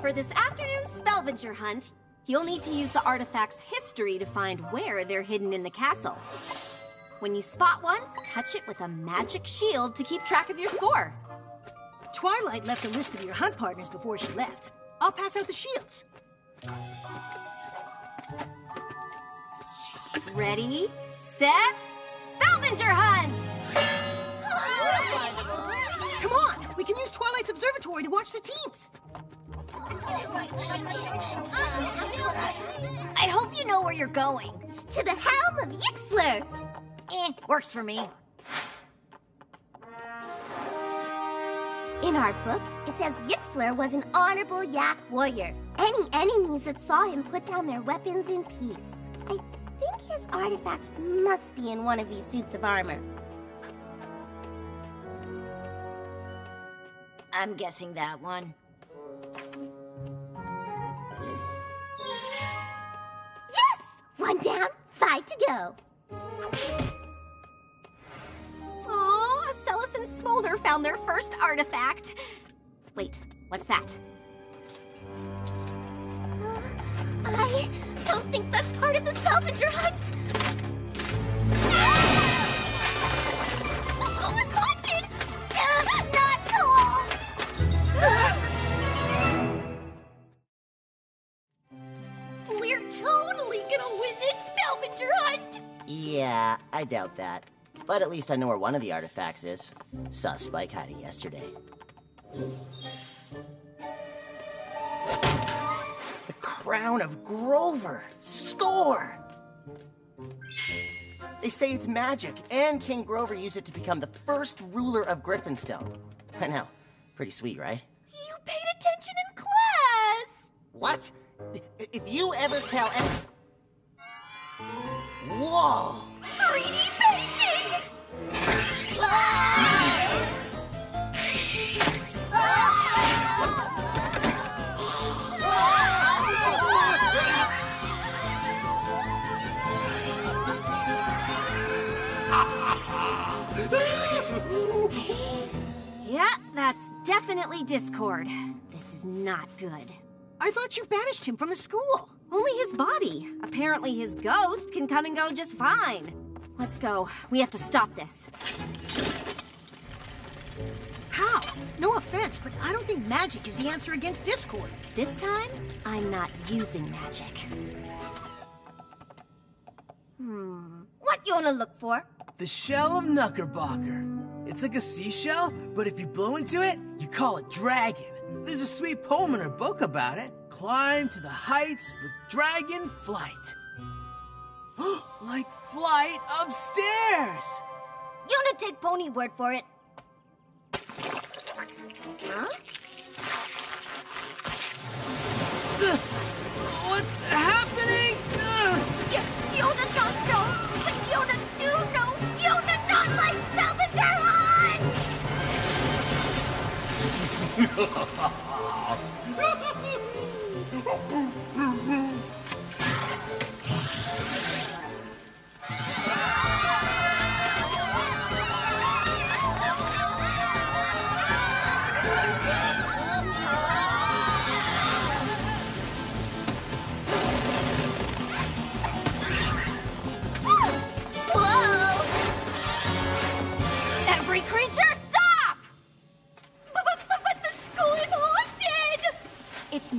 For this afternoon's Spellvenger hunt, you'll need to use the artifact's history to find where they're hidden in the castle. When you spot one, touch it with a magic shield to keep track of your score. Twilight left a list of your hunt partners before she left. I'll pass out the shields. Ready, set, Spellvenger hunt! Come on! We can use Twilight's observatory to watch the teams. I hope you know where you're going. To the helm of Yixler. Eh, works for me. In our book, it says Yixler was an honorable Yak warrior. Any enemies that saw him put down their weapons in peace. I think his artifact must be in one of these suits of armor. I'm guessing that one. Go. Aw, Celis and Smolder found their first artifact. Wait, what's that? I don't think that's part of the scavenger hunt. The school is haunted! Uh, not cool! We're totally gonna win this scavenger hunt! Yeah, I doubt that. But at least I know where one of the artifacts is. Saw Spike hiding yesterday. The crown of Grover! Score! They say it's magic, and King Grover used it to become the first ruler of Griffinstone. I know. Pretty sweet, right? You paid attention in class! What? If you ever tell any... Whoa! 3D painting! Yeah, that's definitely Discord. This is not good. I thought you banished him from the school. Only his body. Apparently his ghost can come and go just fine. Let's go. We have to stop this. How? No offense, but I don't think magic is the answer against Discord. This time, I'm not using magic. Hmm. What you wanna look for? The shell of Knuckerbocker. It's like a seashell, but if you blow into it, you call it dragon. There's a sweet poem in her book about it. Climb to the heights with dragon flight. like flight of stairs. You wanna take pony word for it? Huh? Ugh. What's happening? Ugh. Y- Yona don't know, but Yona do know. Yona not like Salvador Hunt! Ha ha ha ha!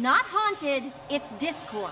Not haunted, it's Discord.